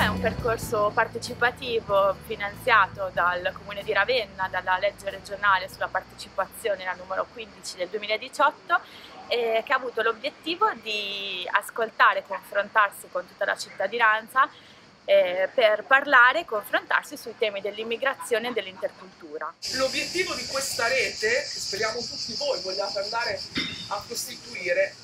è un percorso partecipativo finanziato dal Comune di Ravenna, dalla legge regionale sulla partecipazione, la numero 15 del 2018, eh, che ha avuto l'obiettivo di ascoltare e confrontarsi con tutta la cittadinanza eh, per parlare e confrontarsi sui temi dell'immigrazione e dell'intercultura. L'obiettivo di questa rete, che speriamo tutti voi vogliate andare a costituire,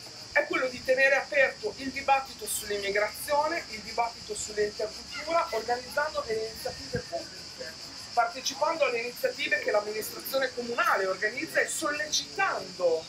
tenere aperto il dibattito sull'immigrazione, il dibattito sull'intercultura, organizzando delle iniziative pubbliche, partecipando alle iniziative che l'amministrazione comunale organizza e sollecitando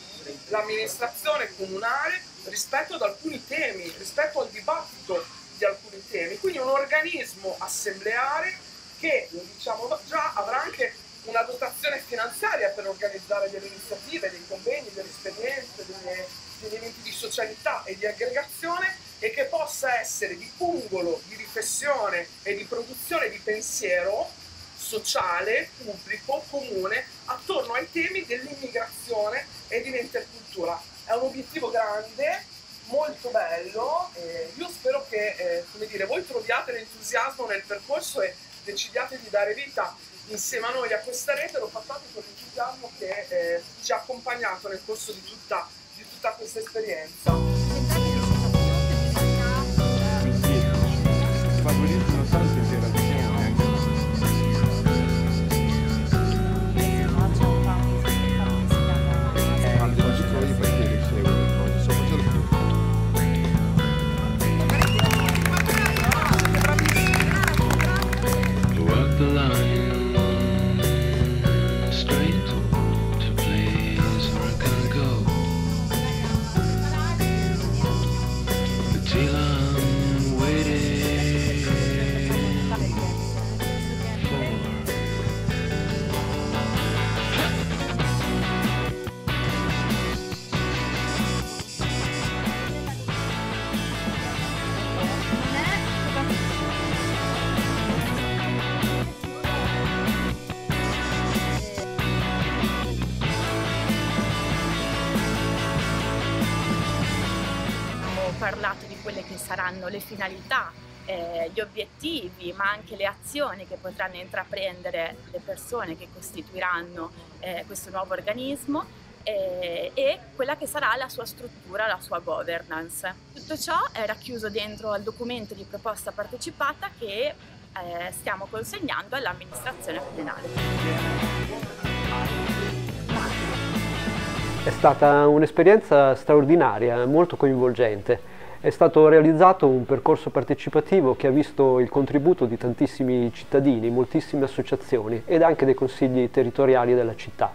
l'amministrazione comunale rispetto ad alcuni temi, rispetto al dibattito di alcuni temi. Quindi un organismo assembleare che, lo diciamo già, avrà anche una dotazione finanziaria per organizzare delle iniziative, dei convegni, delle esperienze, delle, degli eventi di socialità e di aggregazione e che possa essere di pungolo, di riflessione e di produzione di pensiero sociale, pubblico, comune, attorno ai temi dell'immigrazione e dell'intercultura. È un obiettivo grande, molto bello, e io spero che eh, dire, voi troviate l'entusiasmo nel percorso e decidiate di dare vita insieme a noi a questa rete, lo facciate con l'entusiasmo che eh, ci ha accompagnato nel corso di tutta, di tutta questa esperienza. Parlato di quelle che saranno le finalità, eh, gli obiettivi, ma anche le azioni che potranno intraprendere le persone che costituiranno eh, questo nuovo organismo eh, e quella che sarà la sua struttura, la sua governance. Tutto ciò è racchiuso dentro al documento di proposta partecipata che eh, stiamo consegnando all'amministrazione comunale. È stata un'esperienza straordinaria, molto coinvolgente. È stato realizzato un percorso partecipativo che ha visto il contributo di tantissimi cittadini, moltissime associazioni ed anche dei consigli territoriali della città.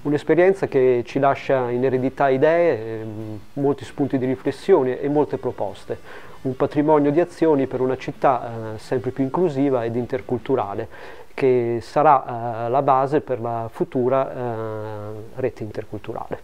Un'esperienza che ci lascia in eredità idee, molti spunti di riflessione e molte proposte. Un patrimonio di azioni per una città eh, sempre più inclusiva ed interculturale, che sarà eh, la base per la futura eh, rete interculturale.